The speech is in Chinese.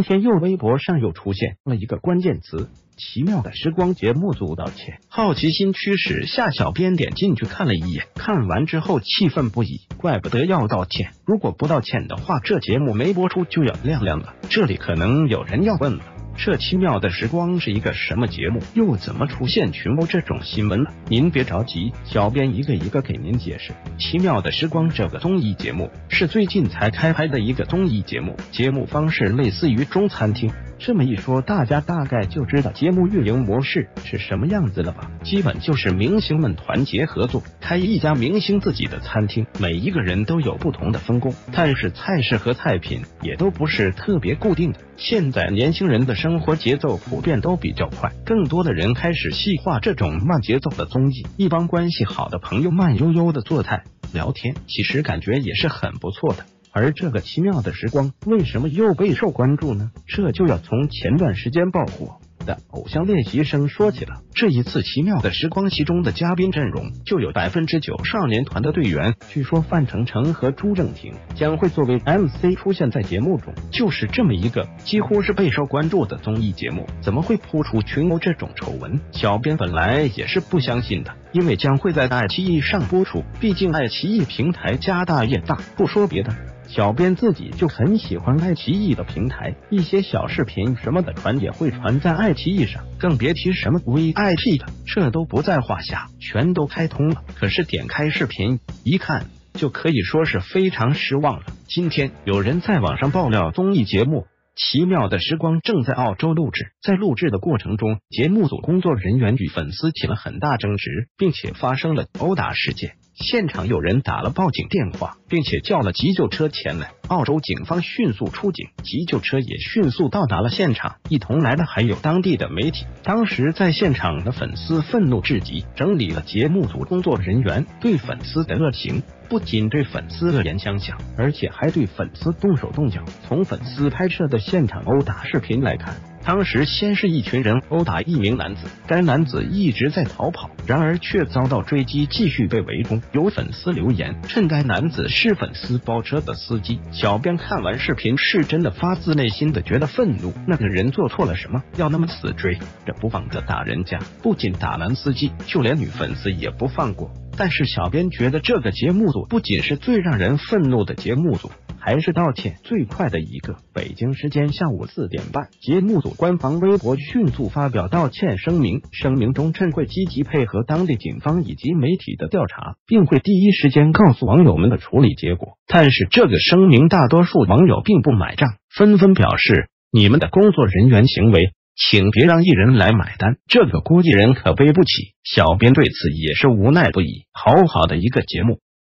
今天又微博上又出现了一个关键词：奇妙的时光节目组道歉。好奇心驱使下，小编点进去看了一眼，看完之后气愤不已，怪不得要道歉。如果不道歉的话，这节目没播出就要亮亮了。这里可能有人要问了。这奇妙的时光是一个什么节目？又怎么出现群殴这种新闻了？您别着急，小编一个一个给您解释。奇妙的时光这个综艺节目是最近才开拍的一个综艺节目，节目方式类似于中餐厅。这么一说，大家大概就知道节目运营模式是什么样子了吧？基本就是明星们团结合作，开一家明星自己的餐厅，每一个人都有不同的分工，但是菜式和菜品也都不是特别固定的。现在年轻人的生活节奏普遍都比较快，更多的人开始细化这种慢节奏的综艺。一帮关系好的朋友慢悠悠的做菜聊天，其实感觉也是很不错的。而这个奇妙的时光为什么又备受关注呢？这就要从前段时间爆火的偶像练习生说起了。这一次奇妙的时光，其中的嘉宾阵容就有百分之九少年团的队员。据说范丞丞和朱正廷将会作为 MC 出现在节目中。就是这么一个几乎是备受关注的综艺节目，怎么会扑出群殴这种丑闻？小编本来也是不相信的，因为将会在爱奇艺上播出，毕竟爱奇艺平台家大业大。不说别的。小编自己就很喜欢爱奇艺的平台，一些小视频什么的传也会传在爱奇艺上，更别提什么 VIP 的，这都不在话下，全都开通了。可是点开视频一看，就可以说是非常失望了。今天有人在网上爆料，综艺节目《奇妙的时光》正在澳洲录制，在录制的过程中，节目组工作人员与粉丝起了很大争执，并且发生了殴打事件。现场有人打了报警电话，并且叫了急救车前来。澳洲警方迅速出警，急救车也迅速到达了现场。一同来的还有当地的媒体。当时在现场的粉丝愤怒至极，整理了节目组工作人员对粉丝的恶行，不仅对粉丝恶言相向，而且还对粉丝动手动脚。从粉丝拍摄的现场殴打视频来看。当时先是一群人殴打一名男子，该男子一直在逃跑，然而却遭到追击，继续被围攻。有粉丝留言，趁该男子是粉丝包车的司机。小编看完视频是真的发自内心的觉得愤怒，那个人做错了什么，要那么死追着不放的打人家？不仅打男司机，就连女粉丝也不放过。但是小编觉得这个节目组不仅是最让人愤怒的节目组。还是道歉最快的一个。北京时间下午四点半，节目组官方微博迅速发表道歉声明，声明中称会积极配合当地警方以及媒体的调查，并会第一时间告诉网友们的处理结果。但是这个声明，大多数网友并不买账，纷纷表示：你们的工作人员行为，请别让艺人来买单，这个锅艺人可背不起。小编对此也是无奈不已。好好的一个节目。